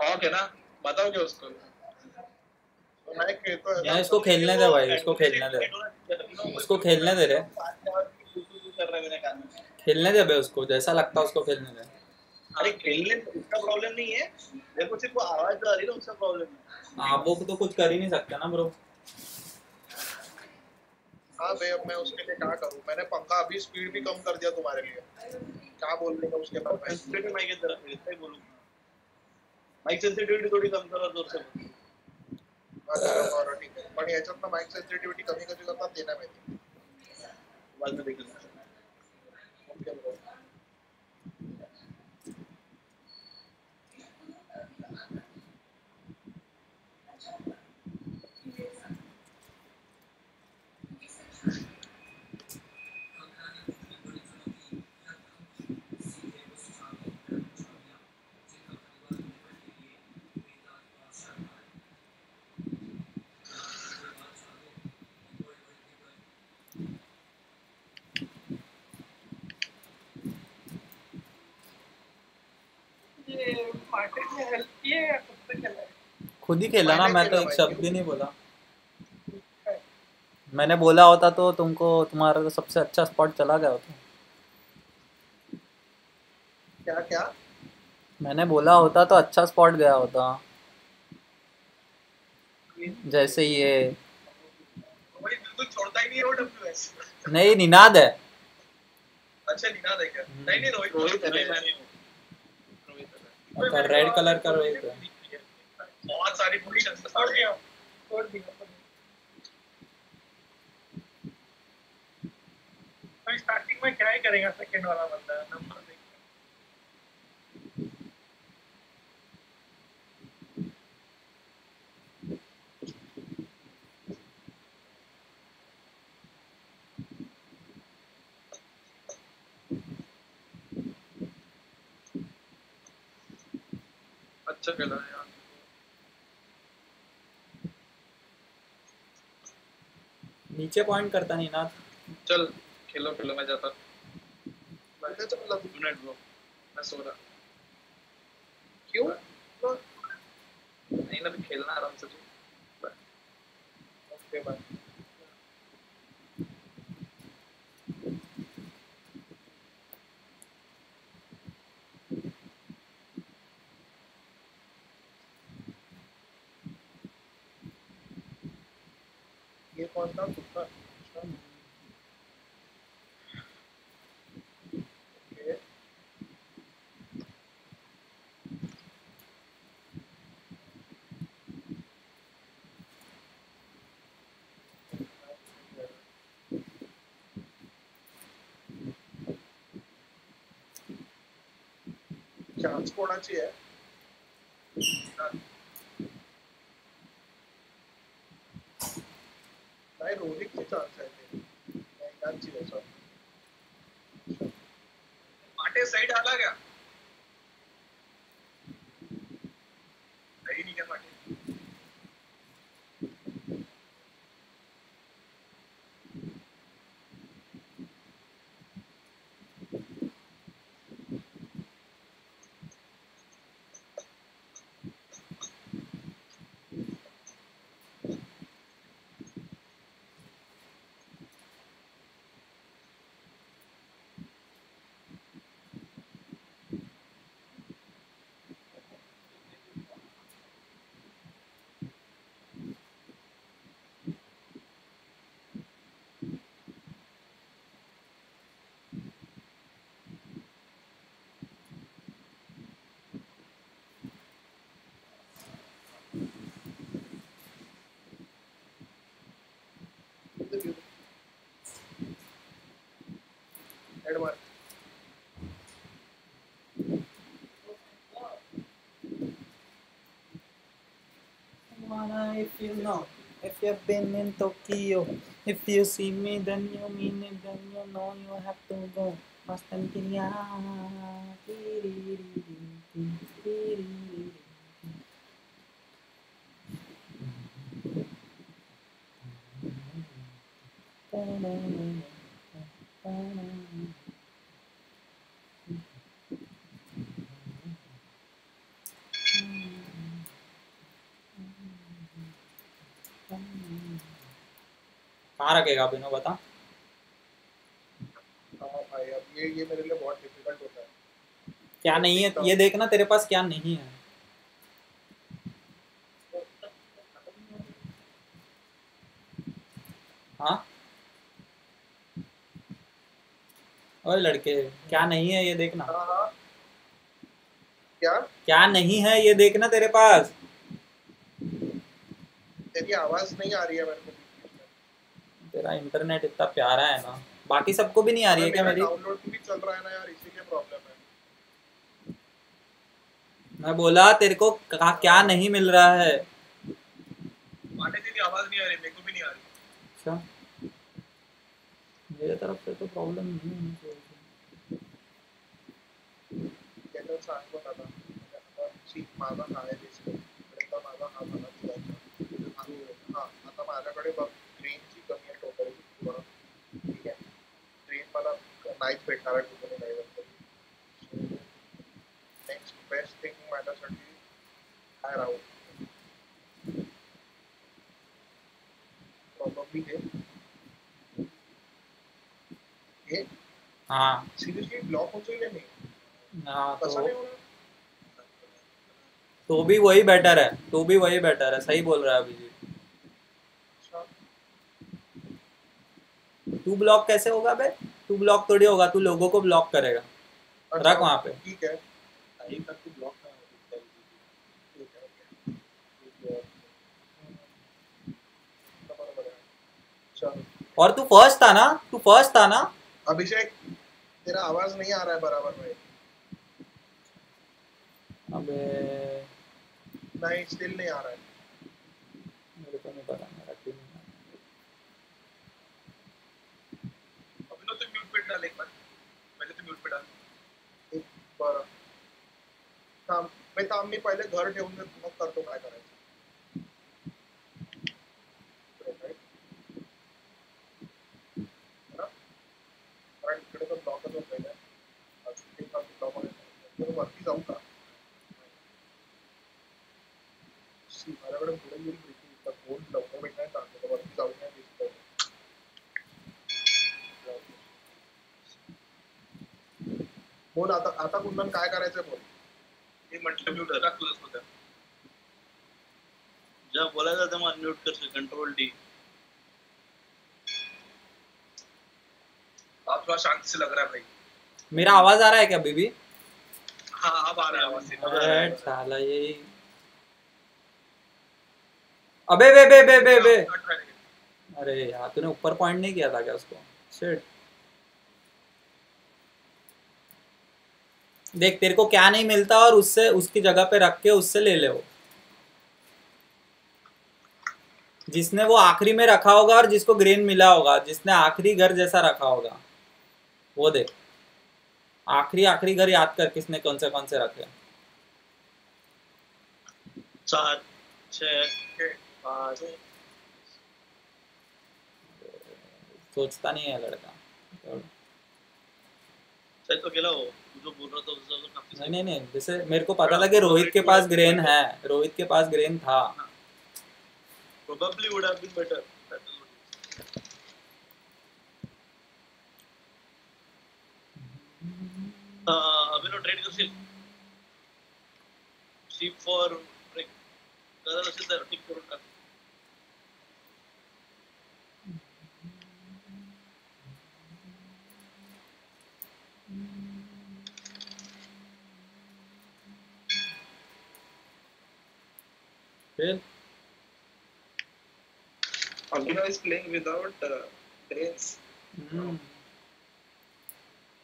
Hoc है ना बताओ क्या उसको। तो मैं हूँ यार इसको खेलने दे भाई इसको खेलने दे। उसको खेलने दे रे। रहा है में खेलने दे बे उसको जैसा लगता है उसको खेलने दे। अरे खेलने उसका प्रॉब्लम नहीं है। मेरे को सिर्फ़ वो आवाज़ आ रही है उसका प्रॉब्लम है। आप वो तो कुछ कर ही नहीं सकते ना ब्रो हाँ भाई अब मैं उसके लिए क्या करूँ? मैंने पंखा अभी स्पीड भी कम कर दिया तुम्हारे लिए। क्या बोल देगा उसके बाद? मैं माइक की तरफ़ है माइक सेंसिटिविटी थोड़ी कम करा ज़ोर से। ठीक आहे पण याच्यात ना सेन्सिटिव्हिटी कमी कशी करतात ते नाही माहिती देखील ओके bro. ये मार्केट में हेल्प की है या खुद से खेला है खुद ही खेला ना मैं तो एक शब्द भी नहीं बोला। मैंने बोला होता तो तुमको तुम्हारा तो सबसे अच्छा स्पॉट चला गया होता। क्या क्या? मैंने बोला होता तो अच्छा स्पॉट गया होता। जैसे ये ही नहीं वो डब्ल्यूएस नहीं निनाद है। अच्छा निकाल है क्या? नहीं नहीं रोहित रोहित रोहित अच्छा रेड कलर का रोहित है। बहुत सारी पोजीशंस छोड़ दिया छोड़ दिया तो स्टार्टिंग में क्या ही करेगा सेकंड वाला बंदा? नंबर अच्छा खेला है नीचे पॉइंट करता नहीं ना। चल खेलो खेलो मैं जाता। मैंने तो मतलब मिनट ब्रो मैं सो रहा। क्यों? नहीं ना भी खेलना आराम से। तू ओके बाय ये कौन था? कुत्ता। अच्छा। ओके चान्स नाही रोहितची चान्स आहे ते एकदाची आहे सॉरी माटे सही डाला क्या head mark. Wanna if you know, if you've been in Tokyo, if you see me, then you mean it, then you know you have to go. Mastan kiriya, कहाँ रखेगा अभिनव बता। हाँ भाई अब ये ये मेरे लिए बहुत डिफ़िकल्ट होता है। क्या नहीं है। ये देखना तेरे पास क्या नहीं है। हाँ? ओए लड़के क्या नहीं है ये देखना। हाँ हाँ। क्या? क्या नहीं है ये देखना तेरे पास। तेरी आवाज़ नहीं आ रही है मेरे को। तेरा इंटरनेट इतना प्यारा है ना। बाकी सबको भी नहीं आ रही है क्या मेरी? डाउनलोड भी चल रहा है ना यार इसीलिए प्रॉब्लम है। मैं बोला तेरे को कहा क्या नहीं मिल रहा है? माने तेरी आवाज़ नहीं आ रही मेरे को भी नहीं आ रही। अच्छा। मेरे तरफ़ से तो प्रॉब्लम नहीं होनी चाहिए। माझा हा आहे माझा हा झाला आता माझ्याकडे बघ ग्रीनची कमी आहे टोटल पूर्ण ठीक आहे भेटणार आहे कुठे नाही नेक्स्ट बेस्ट थिंग माझ्यासाठी काय राहू प्रॉब्लम हे। सिरियसली ब्लॉक नाही? हाँ तो नाही तो भी वही बेटर है तो भी वही बेटर है सही बोल रहा है अभिजीत अच्छा। तू ब्लॉक कैसे होगा बे तू ब्लॉक थोड़ी होगा तू लोगों को ब्लॉक करेगा। अच्छा, रख वहाँ पे। ठीक है। और तू फ़र्स्ट था ना? तू फ़र्स्ट था ना? अभिषेक तेरा आवाज़ नहीं आ रहा है बराबर में। अबे। नहीं स्टिल नहीं आ रहा है मेरे को नहीं पता मेरा क्यों नहीं आ रहा। अभिनव तू म्यूट पे डाल एक बार। पहले तू म्यूट पे डाल। एक बरं। थांब मी थांब मी पहिले घर ठेवून मग करतो काय करायचं? कारण इकडे तर ब्लॉकच होत पहिले ब्लॉक होत वरती जाऊ का माझ्याकडे पुढे येईल ब्रेकिंग फ़ोन लवकर भेटणार वरती जाऊ नाही दिसतोय बोल आता आता कुंदन काय करायचंय बोल. हे म्हटलं म्यूट टाक तुझं स्वतः जब बोला जाता है अनम्यूट कर कंट्रोल डी आप थोड़ा शांत से लग रहा है भाई. मेरा आवाज़ आ रहा है क्या अभी भी हाँ अब आ रहा है. आवाज़ अबे साला यही अबे बे बे बे बे बे. अरे यार तूने ऊपर पॉइंट नहीं किया था क्या उसको? शिट देख तेरे को क्या नहीं मिलता और उससे उसकी जगह पे रख के उससे ले ले। वो जिसने वो आखिरी में रखा होगा और जिसको ग्रेन मिला होगा जिसने आखिरी घर जैसा रखा होगा। वो देख आखिरी आखिरी घर याद कर किसने कौन से कौन से रखे। पाँच सोचता नहीं है लड़का। तो खेला वो। तू जो बोल रहा था उससे तो काफ़ी नहीं नहीं नहीं जैसे मेरे को पता कि रोहित के पास ग्रेन है रोहित के पास ग्रेन था। Been better. That is what uh, Abhinav trade करशील शीप फॉर ब्रेक करत असेल तर टिक करून टाक फिर? Abhinav is playing without uh, brains. हम्म।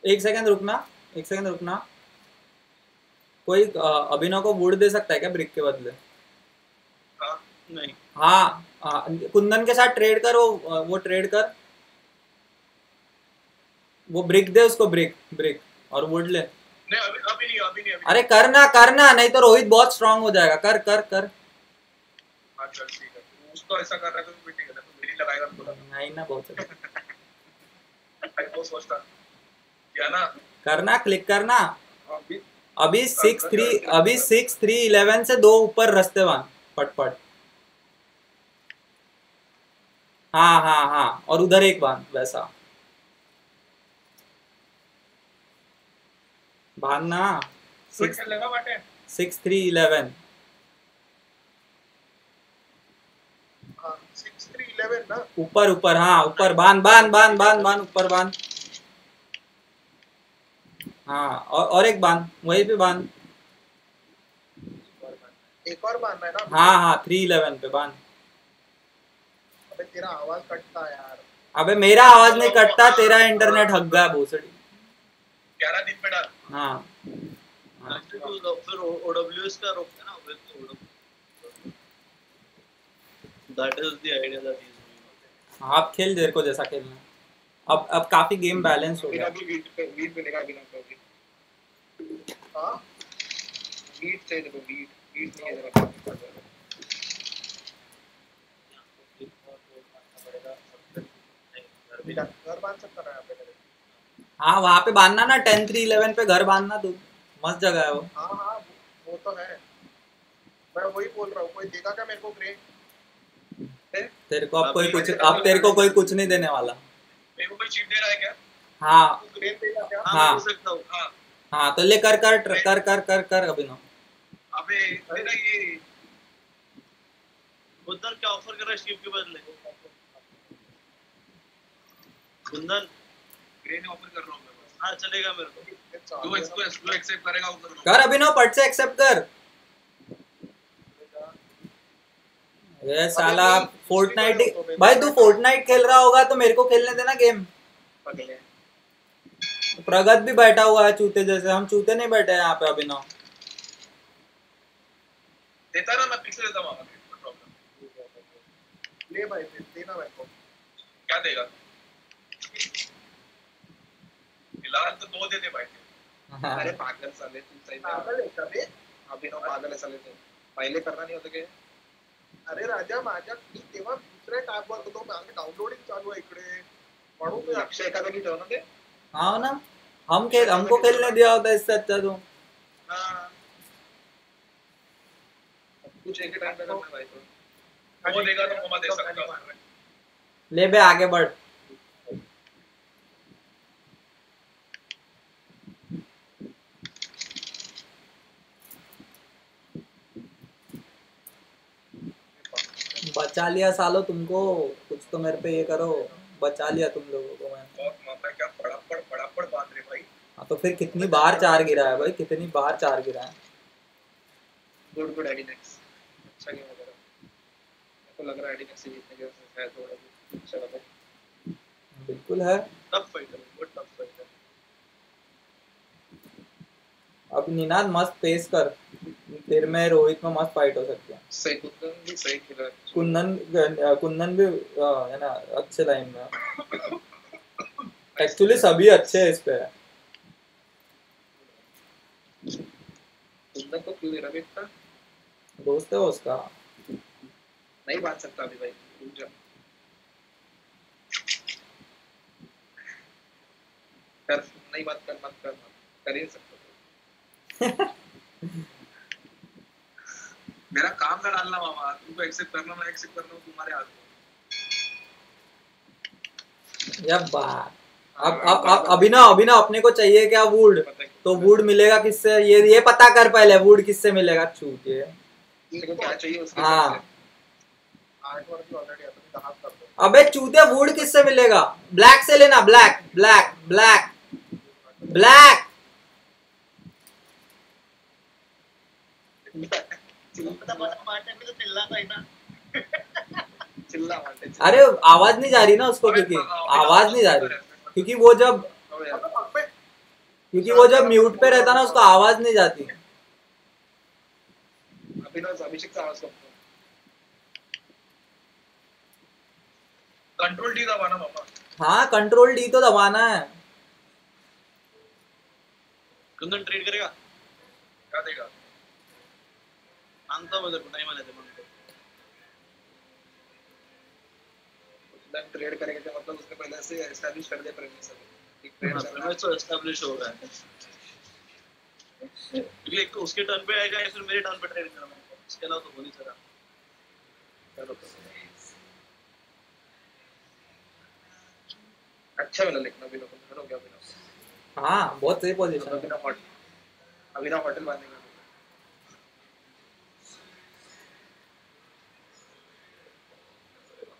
एक सेकंड रुकना एक सेकंड रुकना। कोई अभिनव को वुड दे सकता है क्या ब्रिक के बदले? हाँ नहीं। हाँ हाँ, कुंदन के साथ ट्रेड कर वो वो ट्रेड कर। वो ब्रिक दे उसको ब्रिक ब्रिक और वुड ले। नहीं अभी अभी नहीं अभी नहीं अभी अरे करना करना नहीं तो रोहित बहुत स्ट्रांग हो जाएगा। कर कर कर। चल ठीक है उसको ऐसा कर रहा है तो भी ठीक है ना मेरी लगाएगा तो नहीं ना बहुत वो सोचता। क्या ना? करना क्लिक करना। अभी अभी सिक्स थ्री अभी सिक्स थ्री इलेवन से दो ऊपर रस्ते वन पट हाँ हाँ हाँ और उधर एक बाँध वैसा। बाटे सिक्स थ्री इलेवन हाँ सिक्स थ्री इलेवन ना ऊपर ऊपर हाँ ऊपर बाँध बाँध बाँध बाँध बाँध ऊपर बाँध हाँ और और एक बाँध वहीं पे बाँध एक और बांधना है ना हाँ हाँ थ्री इलेवन पे बाँध अबे तेरा आवाज़ कटता है यार। अबे मेरा आवाज़ नहीं कटता तेरा इंटरनेट हक गया भोसड़ी। ग्यारह दिन पे डाल। हाँ। हाँ। तो फिर OWS का रोकते ना with OWS. That is the आप खेल देर को जैसा खेलना अब अब काफ़ी गेम बैलेंस हो गया। वीट पे वीट मिलेगा बिना कभी हाँ? वीट चाहिए देखो वीट वीट नहीं है। हाँ वहाँ पे बांधना ना टेन थ्री इलेवन पे घर बांधना तू मस्त जगह है वो। हाँ हाँ वो- वो तो है। मैं वही बोल रहा हूँ कोई देगा क्या मेरे को ग्रे तेरे को अब कोई कुछ अब तेरे को कोई कुछ नहीं देने वाला। मेरे को कोई चीट दे रहा है क्या? हाँ। तू हाँ, हाँ। सकता हूँ। हाँ। हाँ तो ले कर कर कर कर कर कर अभिनव अबे तेरा ये उधर क्या ऑफ़र कर रहा है शिव के बदले? कुंदन ग्रे ने ऑफ़र कर रहा हूँ मैं। हाँ चलेगा मेरे को। तू इसको इसको एक्सेप्ट करेगा वो कर कर अभिनव पट से एक्सेप्ट कर। ये साला फोर्टनाइट भाई तू फोर्टनाइट खेल रहा होगा तो मेरे को खेलने देना गेम प्रगत भी बैठा हुआ है चूते जैसे हम चूते नहीं बैठे हैं यहाँ पे अभिनव देता ना मैं पिक्सल देता हूँ प्रॉब्लम ले भाई फिर देना मेरे को। क्या देगा? फ़िलहाल तो दो दे दे भाई। हाँ। अरे पागल साले तू सही में पागल है का बे? अभी ना पागल है साले तू पहले करना नहीं होता क्या? अरे राजा माझ्या मी तेव्हा दुसऱ्या टॅब वर होतो माझं डाउनलोडिंग चालू आहे इकडे. म्हणून मी अक्षय का भी ठेवणार ना ते. हाँ ना. हम खेल हमको खेलने दिया होता इससे अच्छा तो. कुछ एक टाइम पे करना भाई तो. वो देगा तो ममा दे सकता हूँ। ले बे आगे बढ़। बचा लिया सालो तुमको कुछ तो मेरे पे ये करो बचा लिया तुम लोगों को भाई। हाँ तो फिर कितनी बार चार गिरा है भाई कितनी बार चार गिरा है? गुड गुड एडिनेक्स अच्छा गेम हो रहा। मेरे को लग रहा है एडिनेक्स से जीतने के शायद थोड़ा भी अच्छा लगा बिल्कुल है। टफ फाइटर बहुत टफ फाइटर अब निनाद मस्त पेस कर। तेरे में रोहित में मस्त फाइट हो सकती है। सही कुंदन भी सही खेला कुंदन कुंदन भी है ना अच्छे लाइन में एक्चुअली सभी अच्छे हैं इस पे। कुंदन को क्यों दे रहा है इतना? दोस्त है उसका। नहीं बाँध सकता अभी भाई रुक जा। कर नहीं बात कर मत कर मत कर ही सकता। मेरा काम का डालना मामा तुमको एक्सेप्ट करना मैं एक्सेप्ट करना हूँ तुम्हारे हाथ में। बात। अब अब अब अभिनव अभिनव अपने को चाहिए क्या वुड तो वुड मिलेगा किससे? ये ये पता कर पहले वुड किससे मिलेगा? ये किसी को हाँ। करतो अबे चूते वुड किससे मिलेगा? ब्लैक से लेना ब्लैक ब्लैक ब्लैक ब्लैक तो ही अरे आवाज़ नहीं जा रही ना उसको क्योंकि आवाज़ नहीं जा रही। क्योंकि वो जब क्योंकि वो जब म्यूट पे रहता ना उसको आवाज़ नहीं जाती। अभिनव अभिषेक आवाज़ करतो कंट्रोल डी दबाना मामा हाँ कंट्रोल डी तो दबाना है। कुंदन ट्रेड करेगा? क्या देगा? माँगता हूँ मैं तेरे को टाइम आने दे माँगता हूँ कुंदन ट्रेड करेंगे तो मतलब उसने पहले से एस्टैब्लिश कर दिया प्रेमिस एक ट्रेड हाँ, तो एस्टैब्लिश हो रहा है क्योंकि एक उसके टर्न पे आएगा या फिर मेरे टर्न पे ट्रेड करना है इसके अलावा तो हो नहीं सकता चलो अच्छा मिला लेकिन अभिनव को हो गया अभिनव हाँ बहुत सही पोजीशन है हॉट अभिनव होटल बांधने का होटल बाँध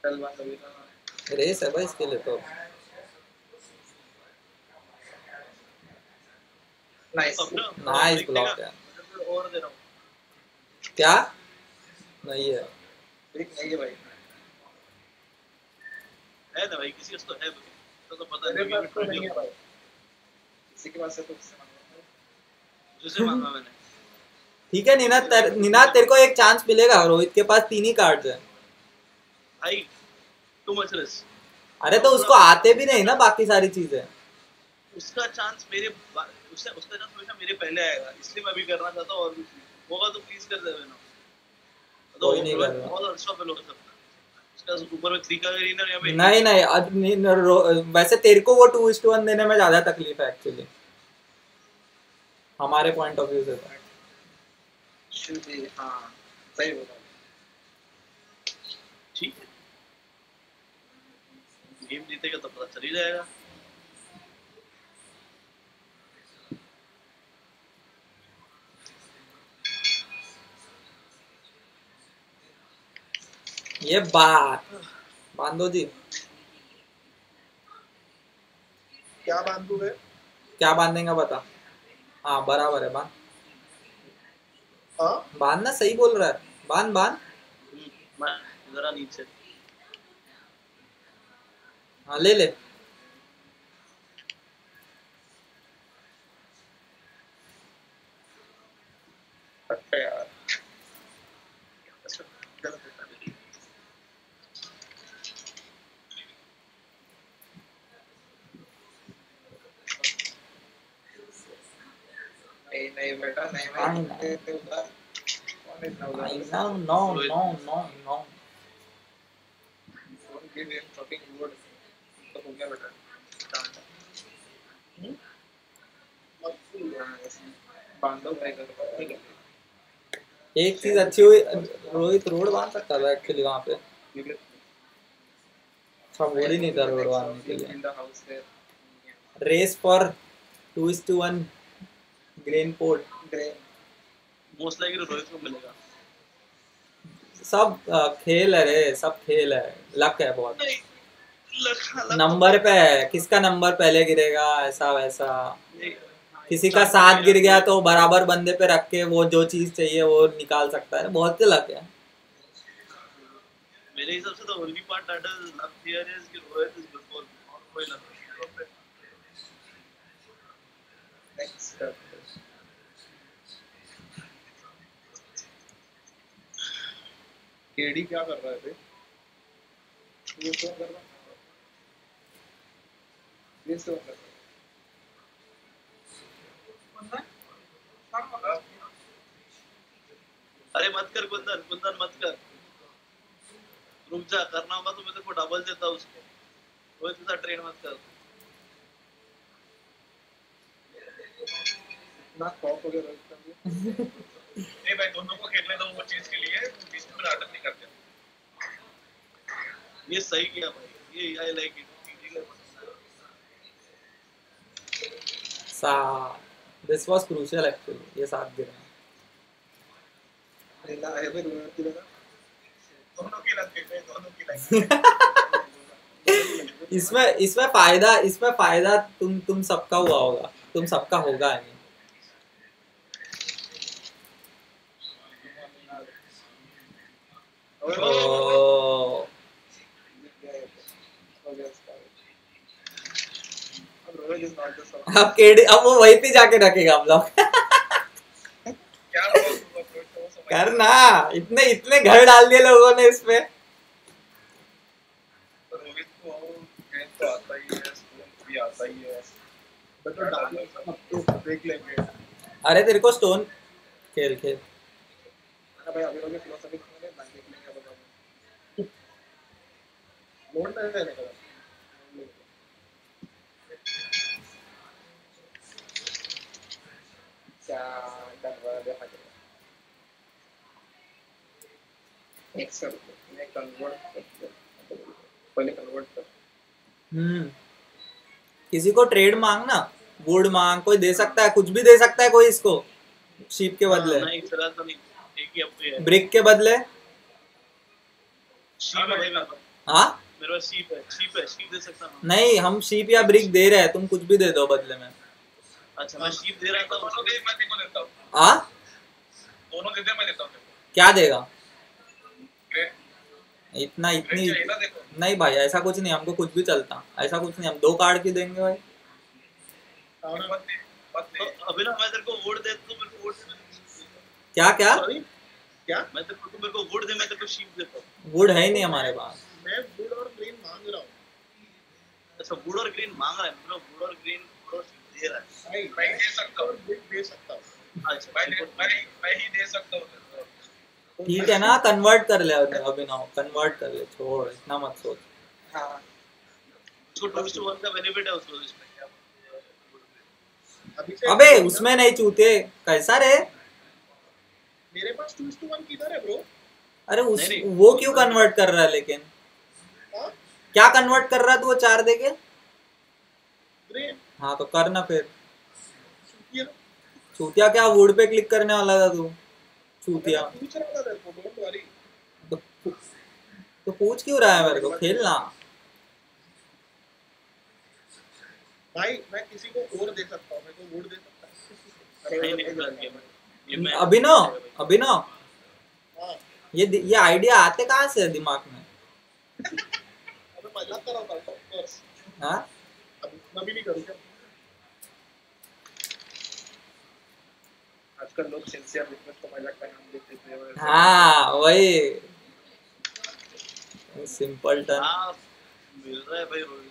रेस है भाई इसके लिए तो। नाइस नाइस ब्लॉक है और दे रहा हूँ क्या? नहीं है। ब्रेक नहीं है भाई। है ना भाई किसी का तो है तो तो पता मेरे नहीं पास तो नहीं है भाई। किसी के पास है तो उससे मांगो जिसे मांगा मैंने। ठीक है नीना नीना तेरे को एक चांस मिलेगा। रोहित के पास तीन ही कार्ड्स है। भाई टू मच रिस्क अरे तो उसको आते भी नहीं ना बाकी सारी चीज़ें। उसका चांस मेरे उससे उसका चांस हमेशा मेरे पहले आएगा इसलिए मैं भी करना चाहता हूँ और भी होगा तो प्लीज़ कर दे ना तो कर बहुत अनस्टॉपेबल सकता उसका ऊपर में थ्री का ग्रीनर या मैं नहीं नहीं अब नहीं- वैसे तेरे को वो टू टू वन देने में ज़्यादा तकलीफ़ है एक्चुअली हमारे पॉइंट ऑफ़ व्यू से तो। हाँ सही बोला ठीक है गेम जीतेगा तो पता चल ही जाएगा। ये बात। बांधो जी। क्या बांधू है क्या बांधेगा बता। हाँ बराबर है बाँध। हाँ? बांधना सही बोल रहा है। बाँध बाँध। हम्म, जरा नीचे हाँ ले ले अच्छा यार गलत होता है मेरी। नहीं नहीं बेटा नहीं नहीं, भाई नहीं। ते- ते उधर कौन इतना उधर I know, no, no, no, no. Don't give him fucking wood. तो हो गया बेटा Start. हाँ, ऐसे। बांधो भाई घर पर ठीक है एक चीज़ अच्छी हुई रोहित रोड बाँध सकता था एक्चुअली वहाँ पे? अच्छा बोल ही नहीं था रोड बांधने के लिए. Race for two is to one grain port most likely Rohit को मिलेगा। सब खेल है रे सब खेल है। लक है बहुत। नंबर पे है किसका नंबर पहले गिरेगा ऐसा वैसा? किसी का साथ गिर गया तो बराबर बंदे पे रख के वो जो चीज़ चाहिए वो निकाल सकता है बहुत से लक है मेरे हिसाब से तो only part that is luck here is कि रोहित इज़ बिफोर और कोई लक. केडी क्या कर रहा है बे? ये कौन कर रहा है? ये कौन कर रहा है? अरे मत कर कुंदन कुंदन मत कर। रुक जा करना होगा तो मैं तेरे को डबल देता उसको। रोहित के साथ ट्रेन मत कर। ना कॉप वगैरह नहीं भाई दोनों को खेलने दो वो चीज़ के लिए बीच में नाटक नहीं करते। ये सही किया भाई ये आई लाइक इट सा दिस वाज क्रूशियल एक्चुअली ये साथ है। गई इसमें इसमें फ़ायदा इसमें फ़ायदा तुम तुम सबका हुआ होगा। तुम सबका होगा नहीं ओ हो गया इसका अब केडी, अब वो वहीं पे जाके रखेगा हम लोग। करना, इतने इतने घर डाल दिए लोगों ने इसमें। अरे तेरे को स्टोन खेल खेल। भाई अभी लोग फिलोसफी में ना देख लेंगे अब लोड नहीं देने का क्या कर रहा है देखा एक सर मैं कन्वर्ट कर पहले कन्वर्ट कर हम्म। किसी को ट्रेड मांग ना वुड मांग कोई दे सकता है कुछ भी दे सकता है कोई इसको शीप के बदले। नहीं फ़िलहाल तो नहीं। एक ही अपने है। ब्रिक के बदले? शीप है भाई मेरे पास हाँ? मेरे पास शीप है। शीप है शीप दे सकता हूँ। नहीं हम शीप या ब्रिक दे रहे हैं तुम कुछ भी दे दो बदले में। अच्छा मैं शीप दे रहा था दोनों दे मैं तेको देता हूँ। हाँ दोनों दे दे मैं देता हूँ क्या देगा? इतना इतनी नहीं भाई ऐसा कुछ नहीं हमको कुछ भी चलता। ऐसा कुछ नहीं हम दो कार्ड की देंगे भाई। मत तो दे अभी ना मैं तेरे को वोट दे तो मेरे को वोट क्या क्या? क्या? मैं तू मेरे को वोट दे मैं तेरे को शीप देता हूँ। वुड है ही नहीं हमारे पास। मैं वुड और ग्रीन मांग रहा हूँ। अच्छा वुड और ग्रीन मांग रहा है मतलब वुड और ग्रीन वुड दे रहा है भाई मैं दे सकता हूँ दे सकता हूँ अच्छा मैं मेरे दे को- मैं मैं ही दे सकता हूँ ठीक है ना? कन्वर्ट कर ले अभिनव कन्वर्ट कर ले छोड़ इतना मत सोच। हाँ। उसको टू टू वन का बेनिफिट है उसको इसमें क्या अबे उसमें नहीं चूते। कैसा रे? मेरे पास टू टू वन किधर है ब्रो अरे उस नहीं, नहीं। वो क्यों कन्वर्ट कर रहा है लेकिन? हाँ? क्या कन्वर्ट कर रहा है तू वो चार देके? ग्रीन हाँ तो करना फिर। चूतिया चूतिया क्या वुड पे क्लिक करने वाला था तू? चूतिया। तो, तो पूछ क्यों रहा है मेरे को? खेलना। भाई मैं किसी को और दे सकता हूँ मैं को वुड दे सकता हूँ। नहीं फ़िलहाल ये मैं ये हाँ। ये आइडिया आते कहाँ से दिमाग में? अबे मज़ाक कर रहा था ऑफ़ कोर्स हाँ मैं भी नहीं करूँगा आजकल लोग सिंसियर बिज़नेस को मज़ाक का नाम देते थे हाँ वही। सिंपल टर्न हाँ मिल रहा है भाई रोहित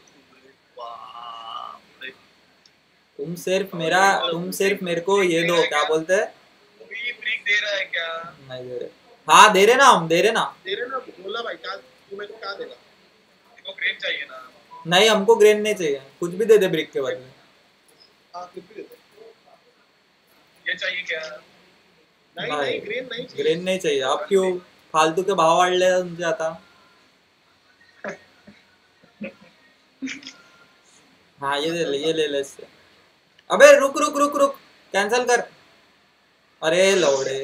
तुम सिर्फ़ मेरा तुम सिर्फ़ मेरे को ये दो क्या बोलते हैं? ब्रेक दे रहा है क्या? नहीं दे रहे। हाँ दे रहे ना हम दे रहे ना। दे रहे ना बोला भाई क्या? तू मेरे को क्या देगा? तेको ग्रेन चाहिए ना। नहीं हमको ग्रेन नहीं चाहिए। कुछ भी दे दे ब्रिक के बदले हाँ कुछ भी दे। चाहिए क्या? नहीं नहीं ग्रीन नहीं चाहिए। ग्रेन नहीं चाहिए। अब क्यों फालतू के भाव वाढले तुमचे आता? हाँ ये ले ले ये ले ले इससे। अबे रुक रुक रुक रुक। कैंसिल कर। अरे लौड़े।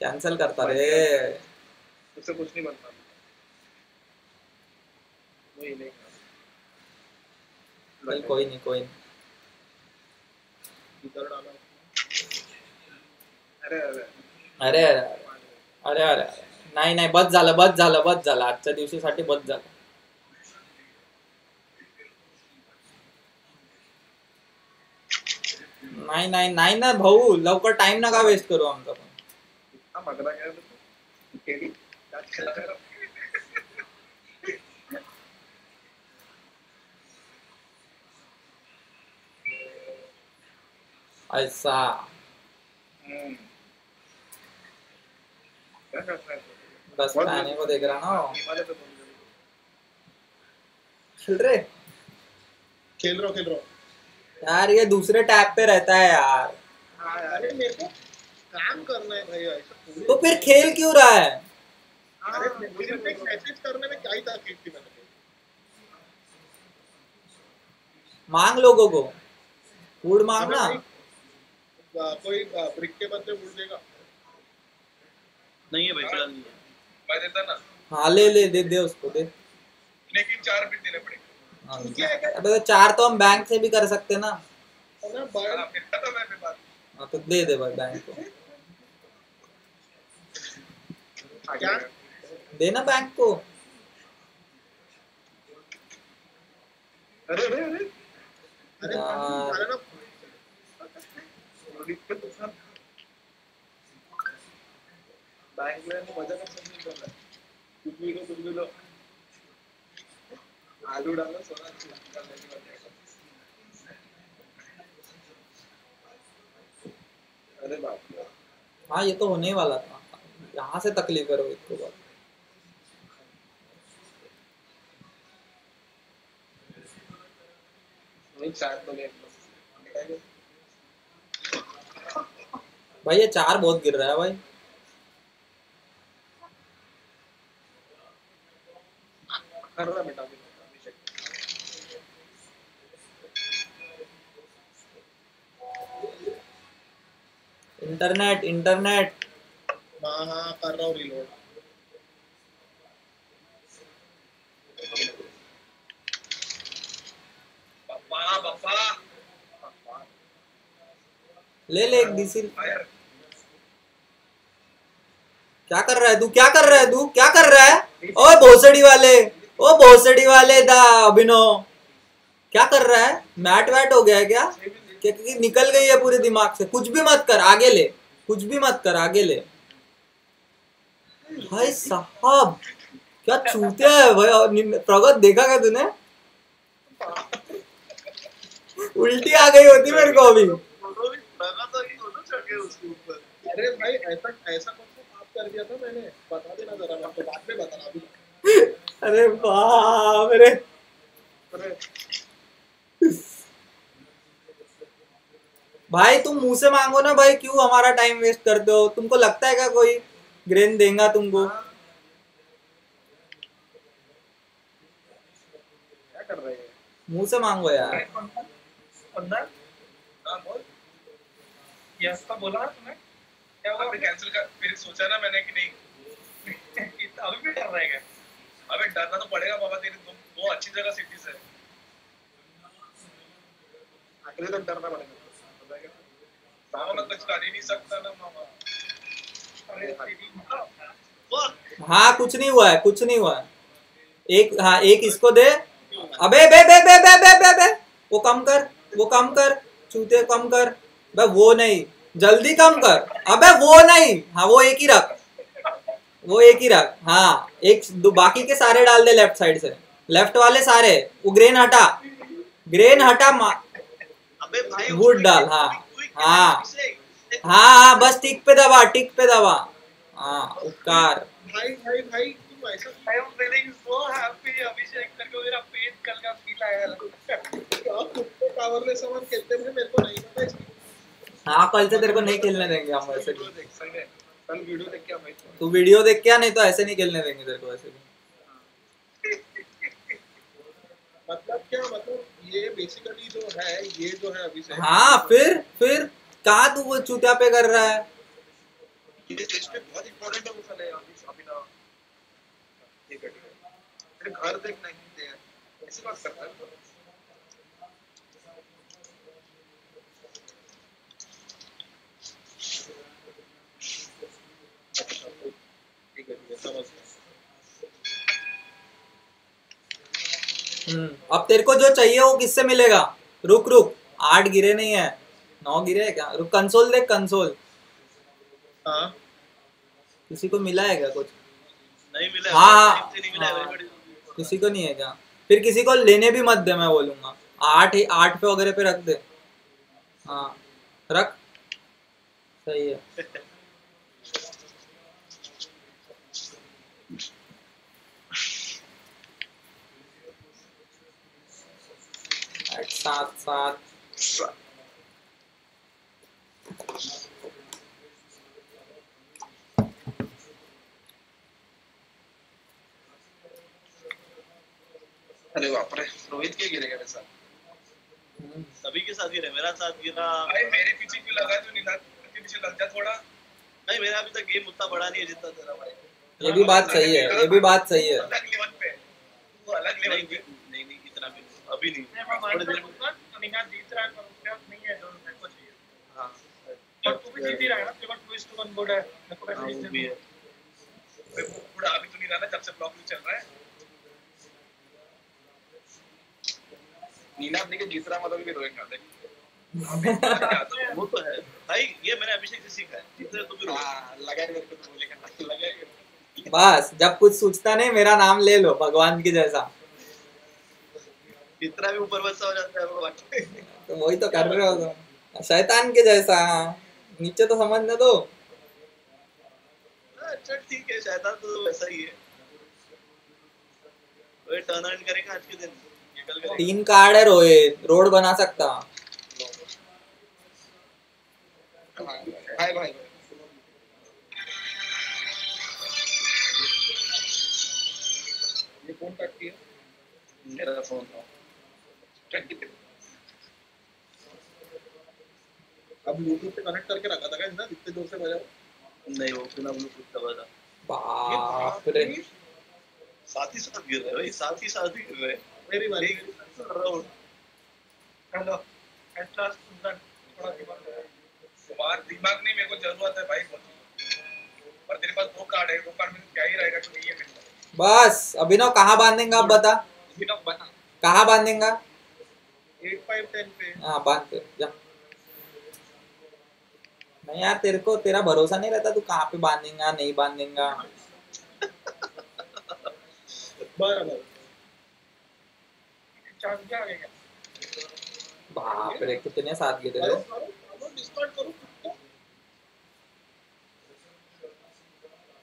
कैंसिल करता रे। उससे कुछ नहीं बनता। वही नहीं। कोई नहीं कोई नहीं। अरे अरे अरे अरे नाही नाही बस झालं बस झालं बस झालं. आजच्या दिवशीसाठी बस झालं. नाही नाही नाही ना भाऊ. लवकर टाइम नका वेस्ट करू आमचा पण. ऐसा हम्म. है तो? बस पानी को देख रहा ना। रही खेल रहे? खेल रहा खेल रहा यार ये दूसरे टैब पे रहता है यार। हाँ अरे मेरे को काम करना है भाई ऐसा तो फिर खेल क्यों रहा है? अरे सिर्फ़ एक मैसेज करने में क्या ही तकलीफ़ थी मैंने। मांग लोगों को। फ़ूड मांगना। कोई ब्रिक के बदले वुड देगा? नहीं है भाई फ़िलहाल नहीं है। मैं देता ना? हाँ ले ले दे दे उसको दे। लेकिन चार बिट देने पड़ेंगे। हाँ, अबे तो चार तो हम बैंक से भी कर सकते ना। और ना बाय हाँ, है बात हाँ तो दे दे भाई बैंक को। क्या? देना बैंक को। अरे अरे अरे। अरे यार। ना बैंक में मज़ा कर रहा लो आलू सोना बात अरे बाप हाँ ये तो होने वाला था। यहाँ से तकलीफ़ करो इसको बाद नहीं, चार तो भाई, ये चार बहुत गिर रहा है भाई। कर रहा बेटा इंटरनेट इंटरनेट। हाँ हाँ कर रहा हूँ रिलोड बप्पा बप्पा ले ले एक डीसी क्या कर रहा है तू? क्या कर रहा है तू? क्या कर रहा है? ओ, भोसड़ी वाले। ओ, भोसड़ी वाले दा, अभिनव। क्या कर रहा है? मैट वैट हो गया है क्या? क्या कि निकल गई है पूरे दिमाग से। कुछ भी मत कर, आगे ले। कुछ भी मत कर, आगे ले। भाई साहब, क्या चूते है भाई? और प्रगत, देखा क्या तूने? उल्टी आ गई होती मेरे को अभी। लगा था कि दोनों चढ़ गए उसके ऊपर। अरे भाई ऐसा ऐसा कौन सा पाप कर दिया था मैंने? बता देना जरा मैं तो बाद में बताना अभी अरे बाप रे। भाई तुम मुँह से मांगो ना भाई क्यों हमारा टाइम वेस्ट करते हो? तुमको लगता है क्या कोई ग्रेन देगा तुमको? क्या कर रहे हैं? मुँह से मांगो यार। अंदर बोल। यस का बोला ना तूने क्या हुआ? कैंसिल कर फिर सोचा ना मैंने कि नहीं अभी भी डर रहा है क्या? अबे डरना तो पड़ेगा बाबा तेरी दो, दो अच्छी जगह सिटीज़ है। अगले दिन डरना पड़ेगा। मामा मैं कुछ कर ही नहीं सकता ना मामा अरे तेरी माँ। हाँ कुछ नहीं हुआ है कुछ नहीं हुआ है। एक हाँ एक इसको दे। अबे बे बे बे बे बे बे बे। वो कम कर वो कम कर चूते कम कर। बे वो नहीं। जल्दी कम कर। अबे वो नहीं। हाँ वो एक ही रख। वो एक ही रख। हाँ एक दो बाकी के सारे डाल दे लेफ़्ट साइड से। लेफ़्ट वाले सारे। वो ग्रेन हटा। ग्रेन हटा मा- अबे भाई उसमें डाल, हाँ, हाँ। हाँ हाँ बस टिक पे दबा टिक पे दबा। हाँ उपकार। भाई भाई भाई तुम ऐसा I am feeling so happy अभिषेक करके मेरा पेट कल का फील आया को पावरलेस समझ कहते हैं मेरे को नहीं पता इसकी। हाँ कल से तेरे को नहीं खेलने देंगे हम वैसे भी। तू वीडियो देख क्या नहीं तो ऐसे नहीं खेलने देंगे तेरे को वैसे भी। मतलब क्या मतलब ये बेसिकली जो है ये जो है अभी से हाँ फिर फिर कहाँ तू वो चूतिया पे कर रहा है? ये स्टेज पे बहुत इंपॉर्टेंट है वो साले अभी अभी ना। ये कर तेरे घर देखना है दे ऐसी बात करता है ठीक है ठीक है समझ हम्म, अब तेरे को जो चाहिए वो किससे मिलेगा? रुक रुक। आठ गिरे नहीं है। नौ गिरे है क्या? रुक कंसोल देख कंसोल हाँ। किसी को मिला है क्या कुछ? नहीं मिला हाँ, हाँ, मिला हाँ। किसी को नहीं है क्या? फिर किसी को लेने भी मत दे मैं बोलूँगा। आठ ही आठ पे वगैरह पे रख दे। हाँ। रख। सही है। सात सात अरे बाप रे रोहित के गिरेगा मेरे साथ हम्म, सभी के साथ गिरा मेरा साथ गिरा। भाई मेरे पीछे क्यों लगा है? तू? निनाद के पीछे लग जा थोड़ा। नहीं मेरा अभी तक गेम उतना बड़ा नहीं है जितना तेरा भाई। ये भी बात सही है ये भी बात सही है। अलग लेवल पे। तू अलग लेवल पे नहीं नहीं इतना भी नहीं। अभी नहीं। जीत रहा है पर उसके हाथ नहीं है जो मेरे को चाहिए। हाँ। और तू भी जीत ही रहा है ना तेरे पास ट्विस्ट वन बोर्ड है मेरे को हाँ, वैसे वो भी है। अबे अभी तो नहीं रहा जब से ब्लॉक नहीं चल रहा है। नीना अपने के जीत रहा मतलब भी रोहित खाते वो तो है। भाई ये मैंने अभिषेक से सीखा है। जितने तो भी हाँ लगा मेरे को तो बोलेगा लगा है मेरे को। बस जब कुछ सोचता नहीं मेरा नाम ले लो भगवान की जैसा। इतना भी ऊपर वैसा हो जाता है भगवान तो वही तो कर रहे हो तुम। शैतान के जैसा नीचे तो समझने दो। अच्छा ठीक है शैतान तो वैसा ही है। टर्न करेगा आज के दिन। करेगा। तीन कार्ड है रोहित रोड बना सकता। हाँ, भाई भाई। ये कौन काटती है मेरा फ़ोन अब ब्लूटूथ से कनेक्ट करके रखा था ना इतने ज़ोर से बजाओ नहीं वो बिना ब्लूटूथ का बजा। बाप रे। साथ ही साथ गिर रहे भाई साथ ही साथ ही। गिर रहे मेरी बारी हेलो थोड़ा दिमाग। तुम्हारा दिमाग नहीं मेरे को ज़रूरत है भाई बहुत। पर तेरे पास दो कार्ड है दो कार्ड में क्या ही रहेगा तो नहीं है बस अभिनव कहाँ बांधेंगे आप बता? अभिनव बना कहाँ बांधेंगा? एट फाइव टेन पे। हाँ बाँध फिर जा। नहीं यार तेरे को तेरा भरोसा नहीं रहता तू कहाँ पे बांधेगा नहीं बांधेगा? बाप रे कितने साथ गिरे करो रे करो करो डिस्कार्ड करो खुद को।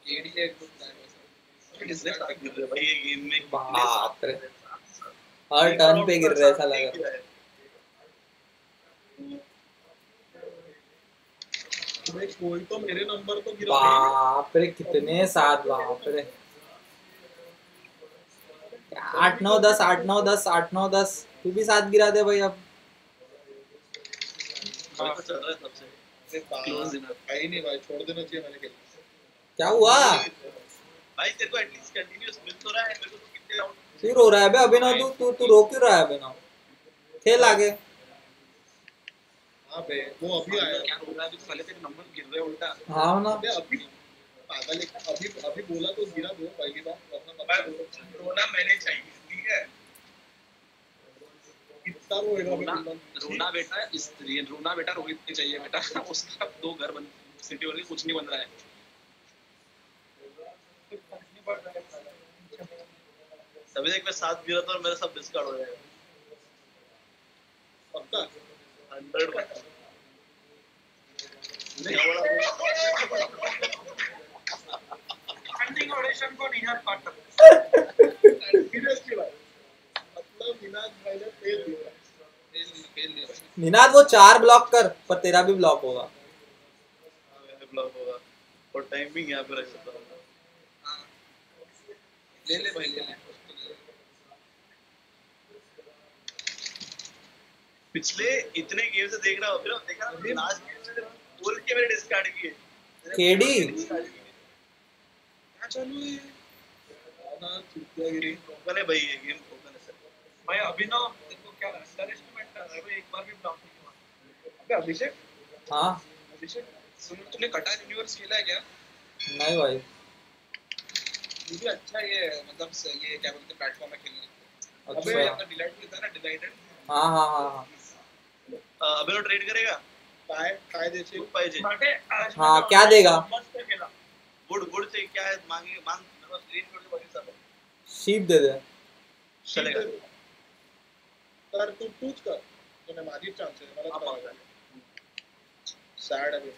केडी है। गुड प्लान किसने साथ गिर रहे हैं भाई ये गेम में बाप रे। हर टर्न पे गिर रहा है ऐसा लग। रहा भाई कोई तो मेरे नंबर तो गिरा बाप रे कितने साथ बाप रे। आठ नौ दस आठ नौ दस आठ नौ दस। तू भी साथ गिरा दे भाई अब। चल रहा है सबसे? अरे Close enough. भाई नहीं भाई छोड़ देना चाहिए मैंने खेल क्या हुआ? भाई तेरे को एटलीस्ट कंटिन्यूअस मिल तो रहा है मेरे को तो कितने राउंड फिर हो रहा है बे अभिनव तू तू तू रो क्यों रहा है अभिनव? खेल आगे। हाँ बे वो अभी आया। क्या हो रहा है? अभी तो साले तेरे नंबर गिर रहे उल्टा। हाँ ना। अबे अभी पागल है अभी अभी बोला तो गिरा दो पहली बार। मैं रोना मैंने चाहिए ठीक है? कितना रोएगा रोना रोना बेटा इस रोना बेटा रोहित नहीं चाहिए बेटा। उसका दो घर बन सिटी वाले कुछ नहीं बन रहा है कुछ फ़र्क नहीं पड़ रहा है तभी देख मैं साथ गिरा था और मेरा सब डिस्कार्ड हो जाएगा। पक्का? हंड्रेड अंतिम ऑडिशन को निहार पाटर सीरियसली भाई। मतलब विनाश भाई ने फेल दिया। फेल नहीं फेल नहीं भाई निनाद वो चार ब्लॉक कर पर तेरा भी ब्लॉक होगा। ब्लॉक होगा। और टाइमिंग यहाँ पे रख सकता हूँ। हाँ। ले ले भाई ले ले। पिछले इतने गेम से देख रहा हूँ फिर देखा लास्ट गेम में बोल के मैंने डिस्कार्ड किए। केडी? क्या चालू है? ना चुतियागिरी ओपन है भाई ये गेम ओपन है सर। भाई अभिनव देखो क्या अंडर एस्टिमेट कर रहा है भाई एक बार भी ब्लॉक नहीं हुआ अबे अभिषेक? हाँ? अभिषेक सुन तूने कटार यूनिवर्स खेला है क्या? नहीं भाई। ये भी अच्छा ये मतलब ये क्या बोलते हैं प्लेटफॉर्म है खेलने। को। अबे अच्छा। अपना डिलाइट होता है ना डिलाइटेड हाँ हाँ हाँ। अभी तो ट्रेड करेगा? काय काय देशील? खूप पाहिजे. बाटे आज हाँ, क्या देगा? गुड गुड से क्या है? मांगे मांग मेरे पास स्क्रीन शॉट बघितलं आपण. शीप दे दे. चलेगा तर तू तूच कर. तुने माझी मला हा, करायला सॅड आहे.